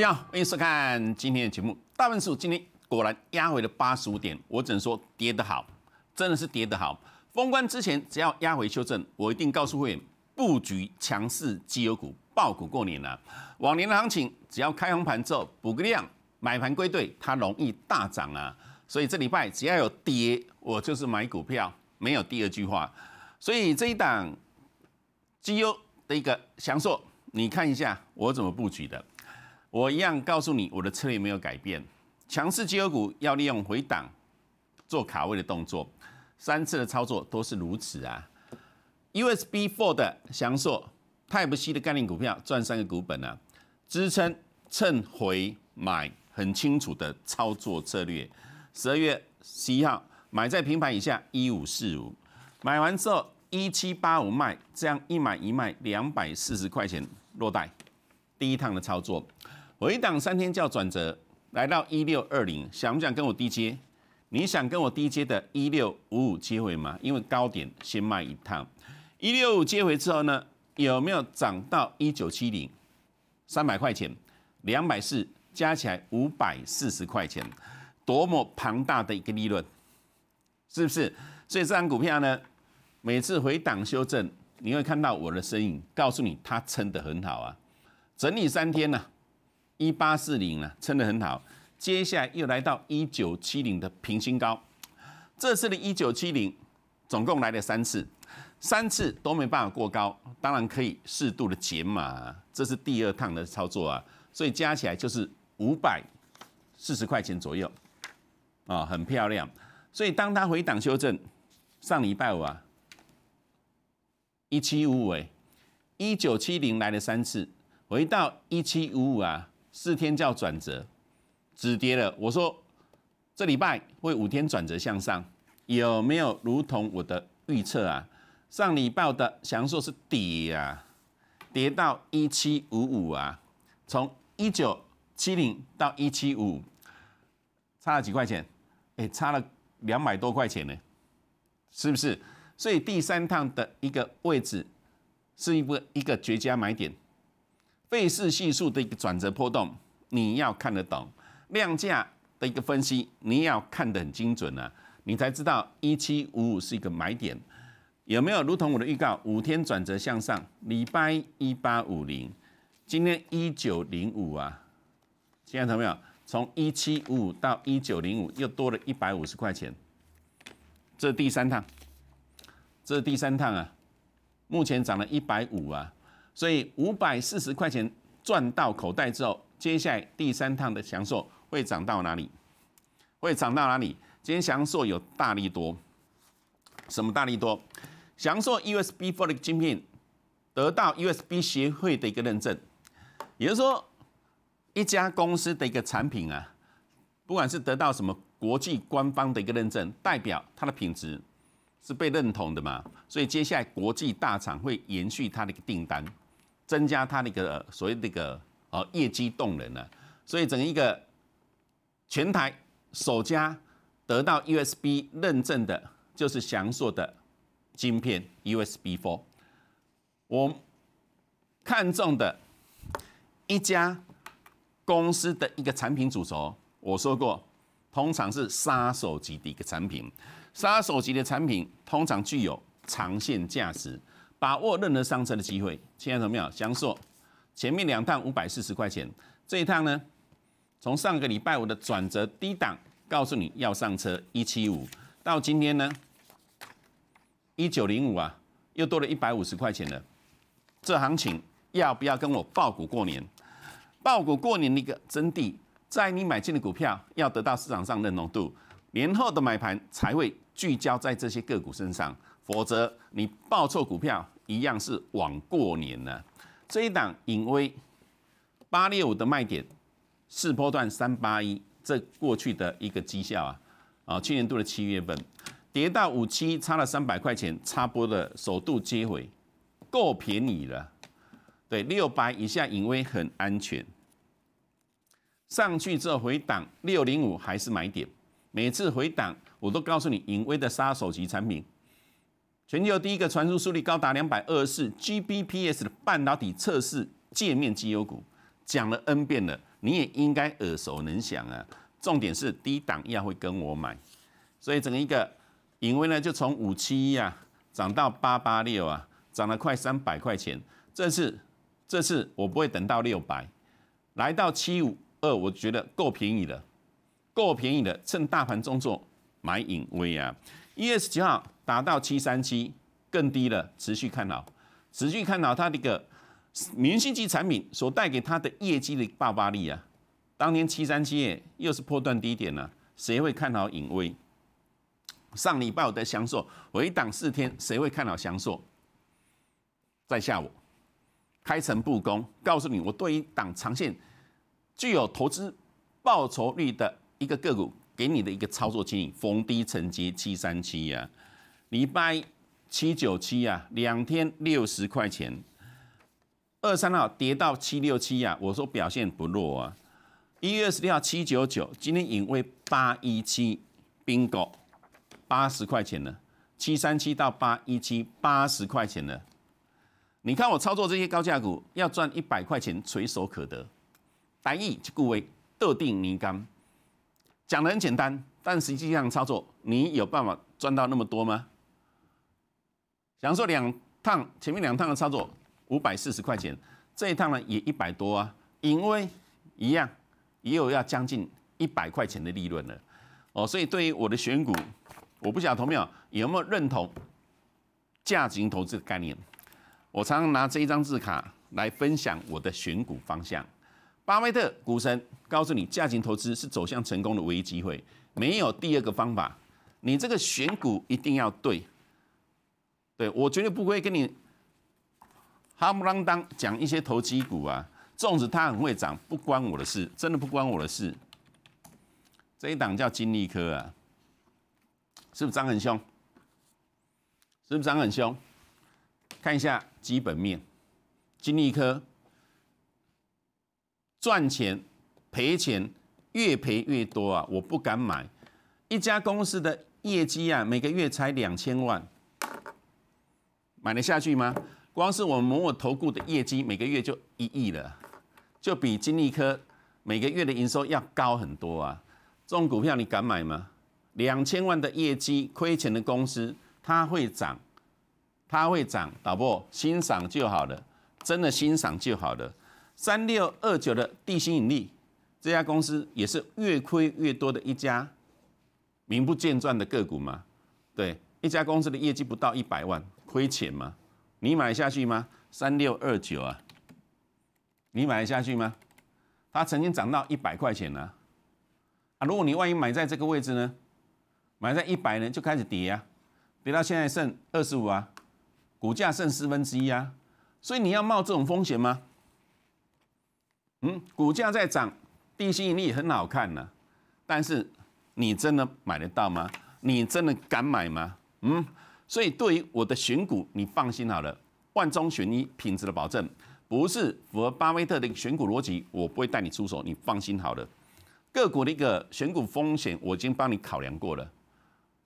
大家好，欢迎收看今天的节目。大盘数今天果然压回了八十五点，我只能说跌得好，真的是跌得好。封关之前只要压回修正，我一定告诉会员布局强势绩优股，爆股过年了。往年的行情只要开红盘之后补个量，买盘归队，它容易大涨啊。所以这礼拜只要有跌，我就是买股票，没有第二句话。所以这一档绩优的一个享受，你看一下我怎么布局的。我一样告诉你，我的策略没有改变。强势绩优股要利用回档做卡位的动作，三次的操作都是如此啊。USB Four 的享受，Type C 的概念股票赚三个股本啊，支撑趁回买，很清楚的操作策略。十二月十一号买在平盘以下一五四五，买完之后一七八五卖，这样一买一卖两百四十块钱落袋。第一趟的操作。回档三天叫转折，来到一六二零，想不想跟我低接？你想跟我低接的一六五五接回吗？因为高点先卖一趟，一六五接回之后呢，有没有涨到一九七零？三百块钱，两百四加起来五百四十块钱，多么庞大的一个利润，是不是？所以这张股票呢，每次回档修正，你会看到我的身影，告诉你它撑得很好啊，整理三天呢。一八四零啊，撑得很好。接下来又来到一九七零的平新高，这次的一九七零总共来了三次，三次都没办法过高，当然可以适度的减码，这是第二趟的操作啊，所以加起来就是五百四十块钱左右啊，很漂亮。所以当它回档修正，上礼拜五啊，一七五五哎，一九七零来了三次，回到一七五五啊。四天叫转折，止跌了。我说这礼拜会五天转折向上，有没有如同我的预测啊？上礼拜的祥硕是跌啊，跌到一七五五啊，从一九七零到一七五五，差了几块钱？哎，差了两百多块钱呢，是不是？所以第三趟的一个位置是一个一个绝佳买点。费氏系数的一个转折波动，你要看得懂；量价的一个分析，你要看得很精准啊，你才知道一七五五是一个买点，有没有？如同我的预告，五天转折向上，礼拜一八五零，今天一九零五啊，现在看到没有？从一七五五到一九零五，又多了一百五十块钱，这是第三趟，这是第三趟啊，目前涨了一百五啊。所以五百四十块钱赚到口袋之后，接下来第三趟的享受会涨到哪里？会涨到哪里？今天享受有大力多，什么大力多？享受 USB for 的晶片得到 USB 协会的一个认证，也就是说，一家公司的一个产品啊，不管是得到什么国际官方的一个认证，代表它的品质是被认同的嘛？所以接下来国际大厂会延续它的一个订单。增加它那个所谓那个呃业绩动能呢，所以整一个全台首家得到 USB 认证的，就是翔硕的晶片 usb for。我看中的一家公司的一个产品主轴，我说过，通常是杀手级的一个产品，杀手级的产品通常具有长线价值。把握任何上车的机会，亲爱的朋友，享受前面两趟五百四十块钱，这一趟呢，从上个礼拜五的转折低档，告诉你要上车一七五，到今天呢一九零五啊，又多了一百五十块钱了。这行情要不要跟我爆股过年？爆股过年的一个真谛，在你买进的股票要得到市场上认同度，年后的买盘才会聚焦在这些个股身上。否则你报错股票一样是枉过年呢。这一档隐威八六五的卖点四波段三八一，这过去的一个绩效啊，啊，去年度的七月份跌到五七，差了三百块钱，差波的首度接回，够便宜了。对，六百以下隐威很安全，上去之后回档六零五还是买点，每次回档我都告诉你隐威的杀手级产品。全球第一个传输速率高达两百二十四 Gbps 的半导体测试界面机油股，讲了 N 遍了，你也应该耳熟能详啊。重点是低档要会跟我买，所以整个一个隐威呢，就从五七一啊涨到八八六啊，涨了快三百块钱。这次这次我不会等到六百，来到七五二，我觉得够便宜了，够便宜的，趁大盘中做买隐威啊。一月十九号达到七三七，更低了，持续看好，持续看好它这个明星级产品所带给它的业绩的爆发力啊。当年七三七又是破断低点了，谁会看好隐威？上礼拜我在享受，我一档四天，谁会看好享受？在下午开诚布公告诉你，我对于档长线具有投资报酬率的一个个股，给你的一个操作建议：逢低承接七三七呀，礼拜七九七呀，两天六十块钱，二三号跌到七六七呀，我说表现不弱啊。一月二十六号七九九，今天隐位八一七，bingo，八十块钱了。七三七到八一七，八十块钱了。你看我操作这些高价股，要赚一百块钱垂手可得。单一就顾为特定泥干，讲的很简单，但实际上操作，你有办法赚到那么多吗？想说两趟，前面两趟的操作五百四十块钱，这一趟呢也一百多啊，因为一样。也有要将近一百块钱的利润了，哦，所以对于我的选股，我不晓得同有有没有认同价值型投资的概念。我常常拿这一张字卡来分享我的选股方向。巴菲特股神告诉你，价值型投资是走向成功的唯一机会，没有第二个方法。你这个选股一定要对，对我绝对不会跟你哈不啷当讲一些投机股啊。粽子它很会涨，不关我的事，真的不关我的事。这一档叫金利科啊，是不是涨很凶？是不是涨很凶？看一下基本面，金利科赚钱赔钱，越赔越多啊！我不敢买。一家公司的业绩啊，每个月才两千万，买得下去吗？光是我们某某投顾的业绩，每个月就一亿了。就比金利科每个月的营收要高很多啊！这种股票你敢买吗？两千万的业绩亏钱的公司，它会涨，它会涨，导播欣赏就好了，真的欣赏就好了。三六二九的地心引力这家公司也是越亏越多的一家名不见传的个股嘛？对，一家公司的业绩不到一百万，亏钱吗？你买下去吗？三六二九啊！你买下去吗？它曾经涨到一百块钱呢，啊，如果你万一买在这个位置呢，买在一百呢，就开始跌啊，跌到现在剩二十五啊，股价剩四分之一啊，所以你要冒这种风险吗？嗯，股价在涨，地心引力很好看呢，但是你真的买得到吗？你真的敢买吗？嗯，所以对于我的选股，你放心好了，万中选一，品质的保证。不是符合巴菲特的选股逻辑，我不会带你出手，你放心好了。个股的一个选股风险，我已经帮你考量过了，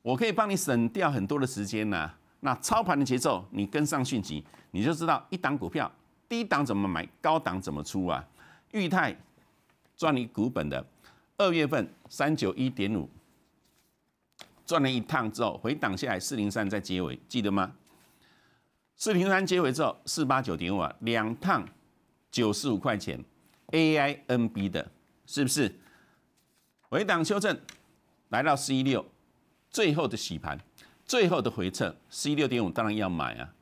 我可以帮你省掉很多的时间呐。那操盘的节奏，你跟上讯息，你就知道一档股票低档怎么买，高档怎么出啊。裕泰赚你股本的，二月份三九一点五转了一趟之后，回档下来四零三再结尾，记得吗？四零三结尾之后，四八九点五啊，两趟九十五块钱，A I N B 的，是不是？回档修正来到四一六，最后的洗盘，最后的回撤，四一六点五当然要买啊。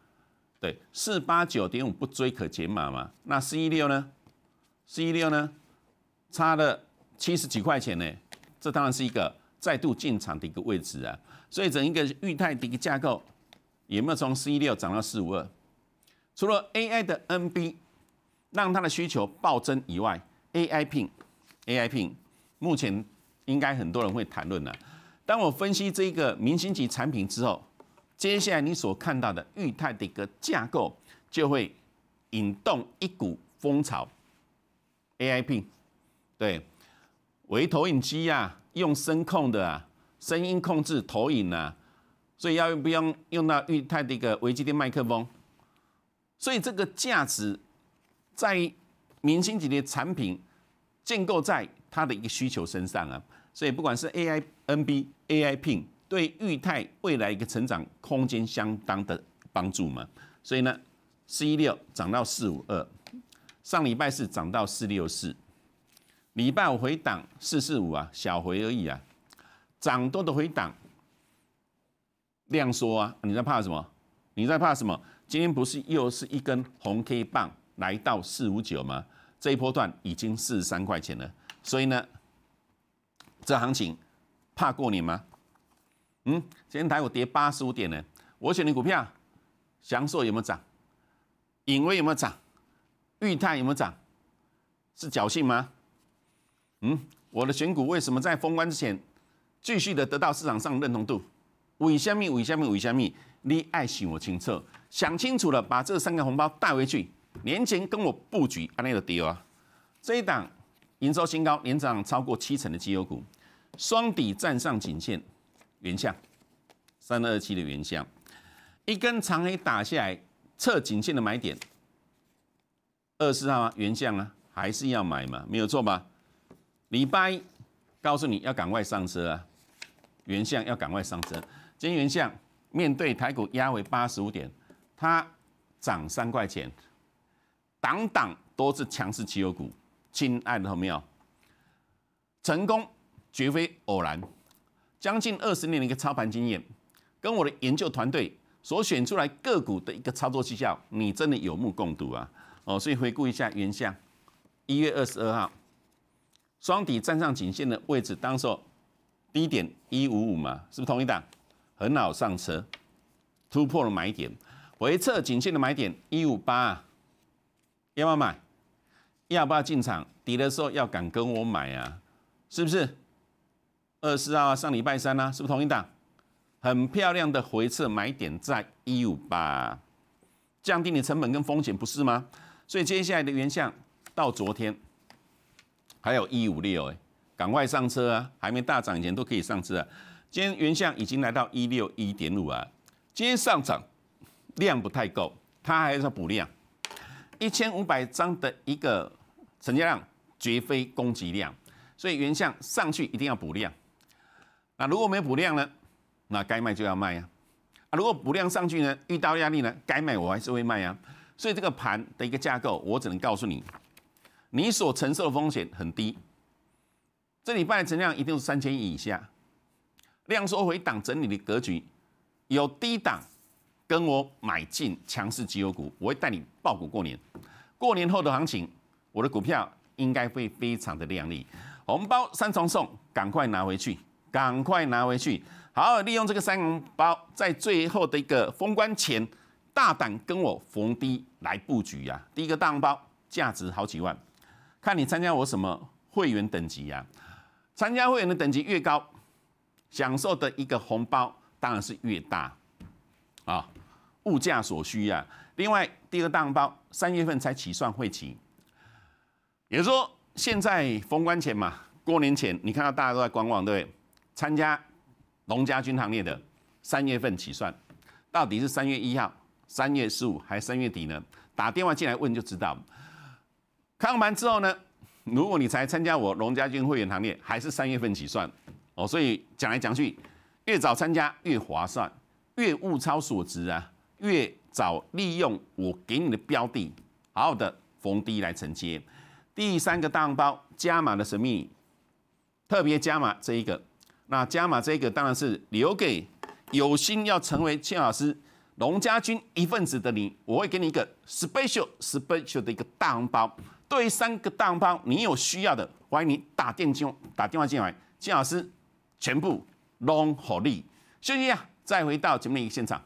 对，四八九点五不追可减码嘛？那四一六呢？四一六呢？差了七十几块钱呢，这当然是一个再度进场的一个位置啊。所以整一个裕泰的一个架构。有没有从四一六涨到四五二？除了 AI 的 NB 让它的需求暴增以外，AI Pin，AI Pin 目前应该很多人会谈论了。当我分析这个明星级产品之后，接下来你所看到的裕泰的一个架构就会引动一股风潮。AI Pin，对，微投影机啊，用声控的啊，声音控制投影啊。所以要用不用用到裕泰的一个微机电麦克风？所以这个价值在明星级的产品建构在它的一个需求身上啊。所以不管是 AI NB、AI Pin，对裕泰未来一个成长空间相当的帮助嘛。所以呢，四一六涨到四五二，上礼拜四涨到四六四，礼拜五回档四四五啊，小回而已啊，涨多的回档，量缩啊，你在怕什么？你在怕什么？今天不是又是一根红 K 棒来到四五九吗？这一波段已经四十三块钱了，所以呢？这行情怕过年吗？嗯，今天台股跌八十五点呢。我选的股票，祥硕有没有涨？影威有没有涨？裕泰有没有涨？是侥幸吗？嗯，我的选股为什么在封关之前继续的得到市场上认同度？为什么？为什么？为什么？你爱想我清楚，想清楚了，把这三个红包带回去。年前跟我布局，安那个跌啊，这一档。营收新高，年涨超过七成的绩优股，双底站上颈线，原相三二七的原相，一根长黑打下来测颈线的买点，二四号原相啊，还是要买嘛，没有错吧？礼拜告诉你要赶快上车啊，原相要赶快上车。今天原相面对台股压为八十五点，它涨三块钱，档档都是强势绩优股。亲爱的朋友，成功绝非偶然，将近二十年的一个操盘经验，跟我的研究团队所选出来个股的一个操作绩效，你真的有目共睹啊！哦，所以回顾一下原相，一月二十二号，双底站上颈线的位置，当时候低点一五五嘛，是不是同一档？很好上车，突破了买点，回撤颈线的买点一五八，要不要买？要不要进场？跌的时候要敢跟我买啊，是不是？二十号上礼拜三呢，是不是同一档？很漂亮的回撤买点在一五八，降低你成本跟风险，不是吗？所以接下来的原相到昨天还有一五六，哎，赶快上车啊！还没大涨以前都可以上车啊。今天原相已经来到一六一点五啊，今天上涨量不太够，它还是要补量，一千五百张的一个。成交量绝非供给量，所以原相上去一定要补量。那如果没有补量呢？那该卖就要卖呀。啊，如果补量上去呢，遇到压力呢，该卖我还是会卖呀。所以这个盘的一个架构，我只能告诉你，你所承受的风险很低。这礼拜的成量一定是三千亿以下，量缩回档整理的格局，有低档跟我买进强势绩优股，我会带你爆股过年。过年后的行情。我的股票应该会非常的靓丽，红包三重送，赶快拿回去，赶快拿回去，好利用这个三红包，在最后的一个封关前，大胆跟我逢低来布局呀！第一个大红包价值好几万，看你参加我什么会员等级呀？参加会员的等级越高，享受的一个红包当然是越大啊，物价所需呀。另外，第二个大红包三月份才起算会期。也就是说，现在封关前嘛，过年前，你看到大家都在观望，对不对？参加农家军行列的三月份起算，到底是三月一号、三月十五还是三月底呢？打电话进来问就知道。看完之后呢，如果你才参加我龙家军会员行列，还是三月份起算哦。所以讲来讲去，越早参加越划算，越物超所值啊，越早利用我给你的标的，好好的逢低来承接。第三个大红包加码的神秘，特别加码这一个，那加码这个当然是留给有心要成为千老师龙家军一份子的你，我会给你一个 special special 的一个大红包。对三个大红包，你有需要的，欢迎你打电进打电话进来，金老师全部拢好利。休息一下，再回到节目的一个现场。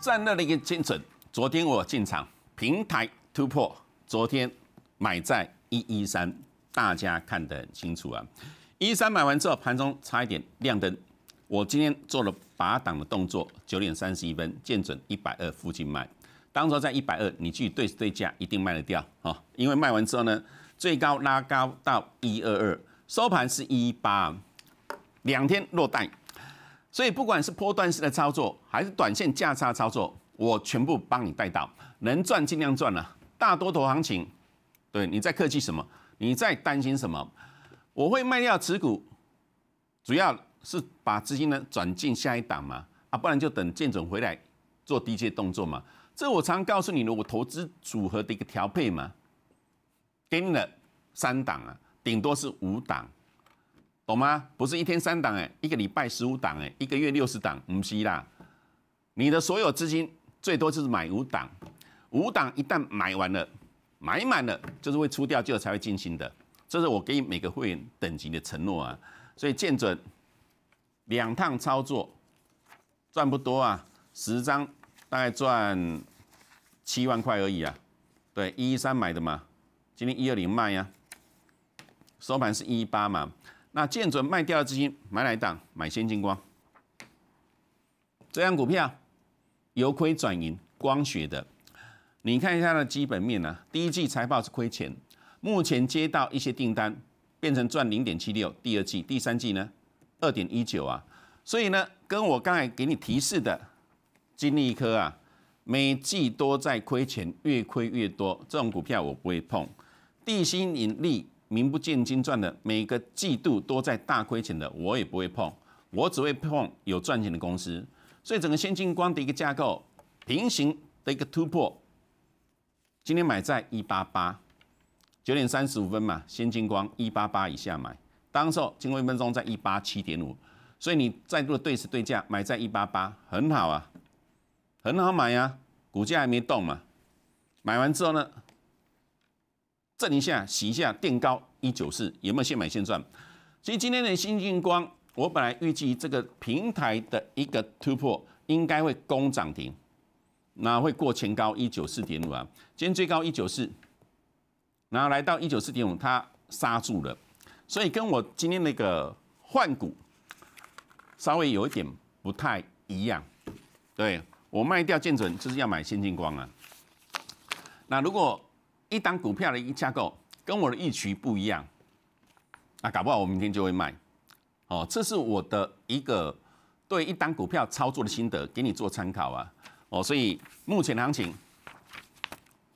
战略的一个精准。昨天我进场平台突破，昨天买在一一三，大家看得很清楚啊。一三买完之后，盘中差一点亮灯，我今天做了拔档的动作，九点三十一分见准一百二附近卖。当时在一百二，你去对对价一定卖得掉啊，因为卖完之后呢，最高拉高到一二二，收盘是一八，两天落袋。所以不管是波段式的操作，还是短线价差操作，我全部帮你带到，能赚尽量赚了。大多头行情，对你在客气什么？你在担心什么？我会卖掉持股，主要是把资金呢转进下一档嘛，啊，不然就等建准回来做低阶动作嘛。这我常告诉你的，我投资组合的一个调配嘛，给你了三档啊，顶多是五档，懂吗？不是一天三档哎，一个礼拜十五档哎，一个月六十档，唔是啦。你的所有资金最多就是买五档，五档一旦买完了，买满了就是会出掉，就才会进新的。这是我给每个会员等级的承诺啊。所以建准两趟操作赚不多啊，十张大概赚七万块而已啊。对，一一三买的嘛，今天一二零卖呀，收盘是一一八嘛。那见准卖掉的资金买哪档？买先进光，这样股票。由亏转盈，光学的，你看一下它的基本面呢。第一季财报是亏钱，目前接到一些订单，变成赚零点七六。第二季、第三季呢，二点一九啊。所以呢，跟我刚才给你提示的，金利科啊，每季都在亏钱，越亏越多，这种股票我不会碰。地心引力名不见经传的，每个季度都在大亏钱的，我也不会碰，我只会碰有赚钱的公司。所以整个先进光的一个架构平行的一个突破，今天买在一八八九点三十五分嘛，先进光一八八以下买，当时候经过一分钟在一八七点五，所以你再度的对时对价买在一八八，很好啊，很好买呀，股价还没动嘛，买完之后呢，震一下洗一下垫高一九四，有没有现买现赚？其实今天的先进光。我本来预计这个平台的一个突破应该会攻涨停，那会过前高一九四点五啊，今天最高一九四，然后来到一九四点五，它刹住了，所以跟我今天那个换股稍微有一点不太一样。对我卖掉建准就是要买先进光啊。那如果一档股票的一架构跟我的预期不一样，那搞不好我明天就会卖。哦，这是我的一个对一单股票操作的心得，给你做参考啊。哦，所以目前的行情，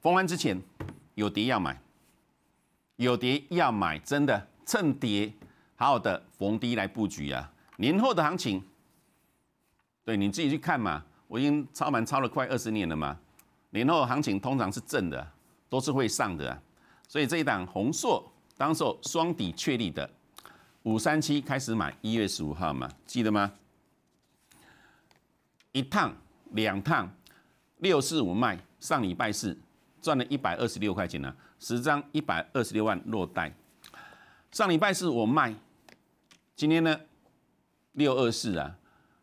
封完之前有跌要买，有跌要买，真的趁跌好好的逢低来布局啊。年后的行情，对你自己去看嘛。我已经操盘操了快二十年了嘛。年后行情通常是正的，都是会上的。所以这一档红硕，当时双底确立的。五三七开始买，一月十五号嘛，记得吗？一趟、两趟，六四五卖，上礼拜四赚了一百二十六块钱呢，十张一百二十六万落袋。上礼拜四我卖，今天呢六二四啊，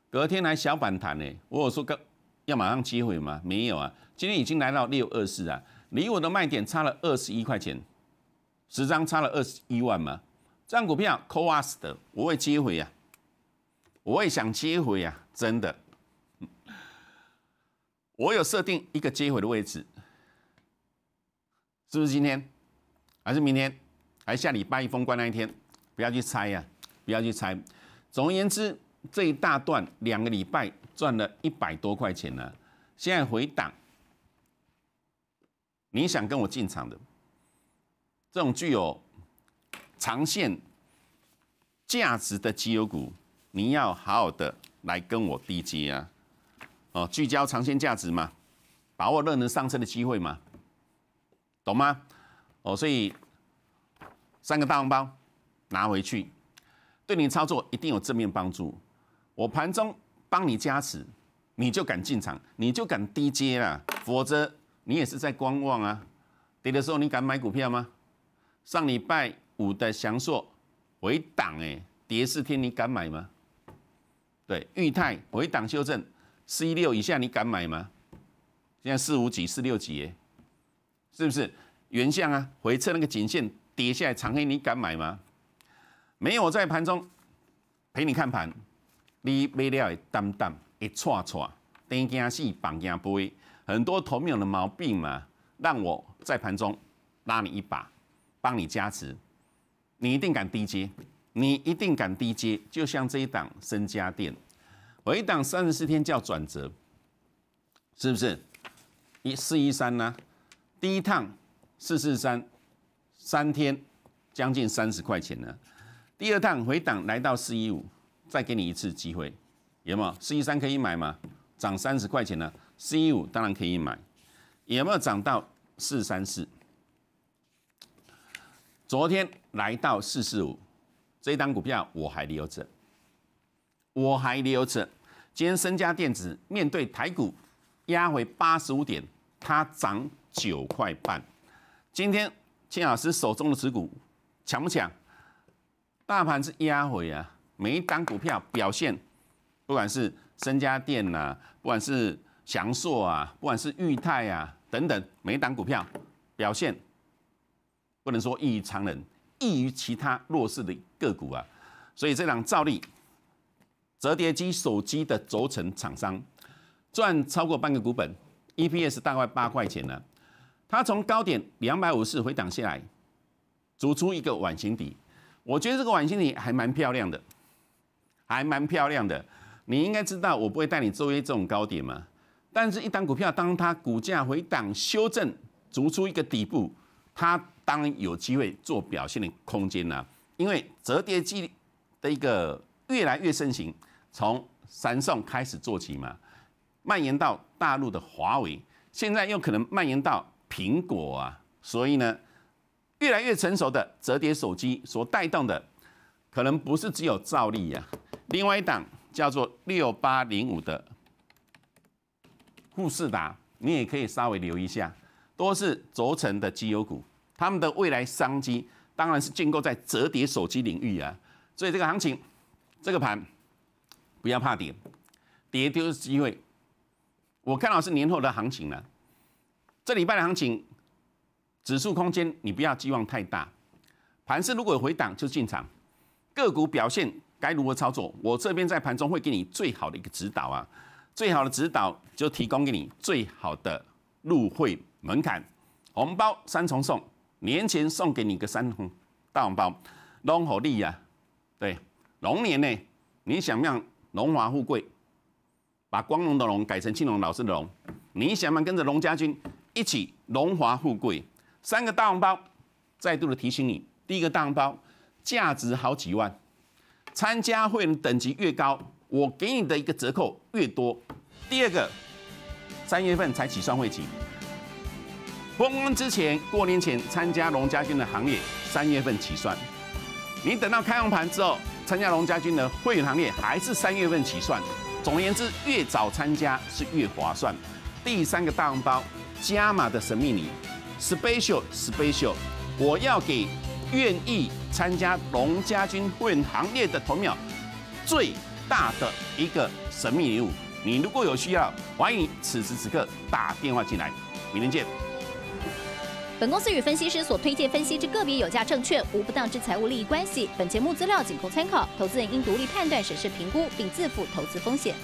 隔天来小反弹呢，我有说个要马上接回吗？没有啊，今天已经来到六二四啊，离我的卖点差了二十一块钱，十张差了二十一万嘛。这张股票 c o a s 的，我会接回呀，我会想接回呀，真的，我有设定一个接回的位置，是不是今天，还是明天，还下礼拜一封关那一天？不要去猜呀，不要去猜。总而言之，这一大段两个礼拜赚了一百多块钱呢，现在回档，你想跟我进场的，这种具有。长线价值的绩优股，你要好好的来跟我低接啊！哦，聚焦长线价值嘛，把握热能上升的机会嘛，懂吗？哦，所以三个大红包拿回去，对你操作一定有正面帮助。我盘中帮你加持，你就敢进场，你就敢低接啦，否则你也是在观望啊。跌的时候你敢买股票吗？上礼拜。五的祥硕回档哎，跌四天你敢买吗？对，裕泰回档修正四一六以下你敢买吗？现在四五几四六几哎，是不是原相啊？回测那个颈线跌下来长黑你敢买吗？没有，我在盘中陪你看盘，你买了淡淡一串串，等惊死绑惊飞，很多头面的毛病嘛，让我在盘中拉你一把，帮你加持。你一定敢低接，你一定敢低接，就像这一档深家电，我一档三十四天叫转折，是不是？一四一三呢？第一趟四四三，三天将近三十块钱呢。第二趟回档来到四一五，再给你一次机会，有没有？四一三可以买吗？涨三十块钱呢？四一五当然可以买，有没有涨到四三四？昨天来到四四五，这一单股票我还留着，我还留着。今天身家电子面对台股压回八十五点，它涨九块半。今天金老师手中的持股强不强？大盘是压回啊，每一单股票表现，不管是身家电呐，不管是翔硕啊，不管是裕泰啊等等，每一单股票表现不能说异于常人，异于其他弱势的个股啊。所以这档照例。折叠机手机的轴承厂商赚超过半个股本，EPS 大概八块钱呢。它从高点两百五十回档下来，逐出一个碗形底。我觉得这个碗形底还蛮漂亮的，还蛮漂亮的。你应该知道，我不会带你做一这种高点嘛。但是，一档股票当它股价回档修正，逐出一个底部，它当然有机会做表现的空间呐。因为折叠机的一个越来越盛行。从三送开始做起嘛，蔓延到大陆的华为，现在又可能蔓延到苹果啊，所以呢，越来越成熟的折叠手机所带动的，可能不是只有兆利呀，另外一档叫做六八零五的富士达，你也可以稍微留意一下，都是轴承的机油股，他们的未来商机当然是建构在折叠手机领域啊，所以这个行情，这个盘。不要怕跌，跌就是机会。我看到是年后的行情了。这礼拜的行情，指数空间你不要寄望太大。盘势如果有回档就进场，个股表现该如何操作？我这边在盘中会给你最好的一个指导啊，最好的指导就提供给你最好的入会门槛，红包三重送，年前送给你个三红大红包，龙火利呀，对，龙年呢，你想不想？荣华富贵，把光荣的荣改成青龙老师的龙，你想不想跟着龙家军一起荣华富贵？三个大红包，再度的提醒你：第一个大红包价值好几万，参加会员等级越高，我给你的一个折扣越多。第二个，三月份才起算会期，封关之前、过年前参加龙家军的行列，三月份起算。你等到开红盘之后。参加龙家军的会员行列还是三月份起算。总而言之，越早参加是越划算。第三个大红包加码的神秘礼，special special，我要给愿意参加龙家军会员行列的朋友最大的一个神秘礼物。你如果有需要，欢迎此时此刻打电话进来。明天见。本公司与分析师所推荐分析之个别有价证券无不当之财务利益关系。本节目资料仅供参考，投资人应独立判断、审视、评估，并自负投资风险。